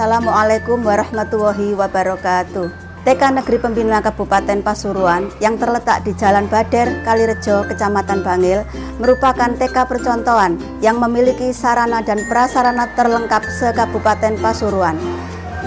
Assalamualaikum warahmatullahi wabarakatuh. TK Negeri Pembina Kabupaten Pasuruan yang terletak di Jalan Bader, Kalirejo, Kecamatan Bangil merupakan TK percontohan yang memiliki sarana dan prasarana terlengkap se-Kabupaten Pasuruan.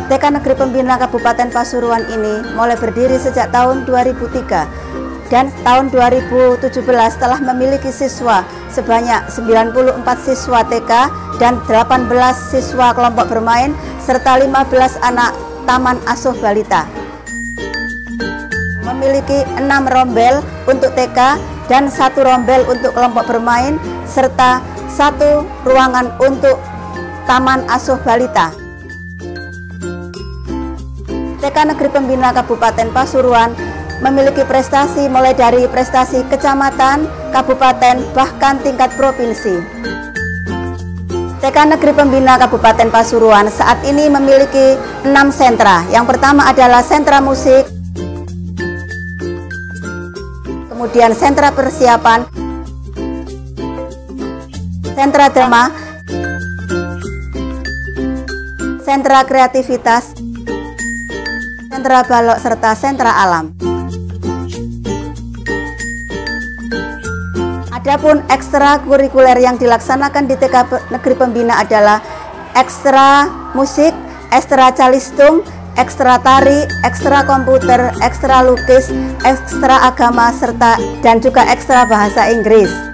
TK Negeri Pembina Kabupaten Pasuruan ini mulai berdiri sejak tahun 2003 dan tahun 2017 telah memiliki siswa sebanyak 94 siswa TK dan 18 siswa kelompok bermain serta 15 anak taman asuh balita. Memiliki 6 rombel untuk TK dan satu rombel untuk kelompok bermain serta satu ruangan untuk taman asuh balita. TK Negeri Pembina Kabupaten Pasuruan memiliki prestasi mulai dari prestasi kecamatan, kabupaten, bahkan tingkat provinsi. TK Negeri Pembina Kabupaten Pasuruan saat ini memiliki enam sentra. Yang pertama adalah sentra musik, kemudian sentra persiapan, sentra drama, sentra kreativitas, sentra balok serta sentra alam. Adapun ekstra kurikuler yang dilaksanakan di TK Negeri Pembina adalah ekstra musik, ekstra calistung, ekstra tari, ekstra komputer, ekstra lukis, ekstra agama serta dan juga ekstra bahasa Inggris.